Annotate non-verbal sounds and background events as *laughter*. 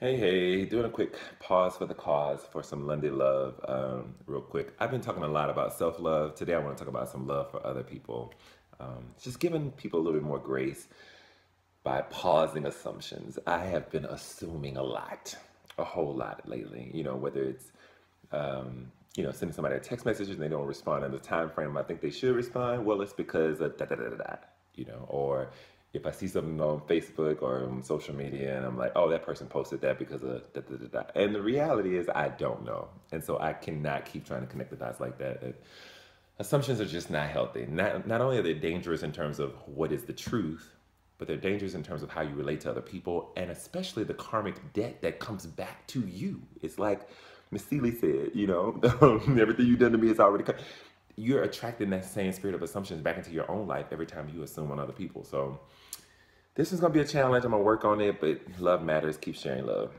Hey, hey, doing a quick pause for the cause for some Lundi love, um, real quick. I've been talking a lot about self love. Today, I want to talk about some love for other people. Um, just giving people a little bit more grace by pausing assumptions. I have been assuming a lot, a whole lot lately, you know, whether it's um, you know, sending somebody a text message and they don't respond in the time frame I think they should respond, well, it's because of da da da da da, you know, or if I see something on Facebook or on social media and I'm like, oh, that person posted that because of da da da da. And the reality is, I don't know. And so I cannot keep trying to connect the dots like that. It, assumptions are just not healthy. Not, not only are they dangerous in terms of what is the truth, but they're dangerous in terms of how you relate to other people and especially the karmic debt that comes back to you. It's like Miss Celie said, you know, *laughs* everything you've done to me is already come. You're attracting that same spirit of assumptions back into your own life every time you assume on other people. So this is gonna be a challenge. I'm gonna work on it, but love matters. Keep sharing love.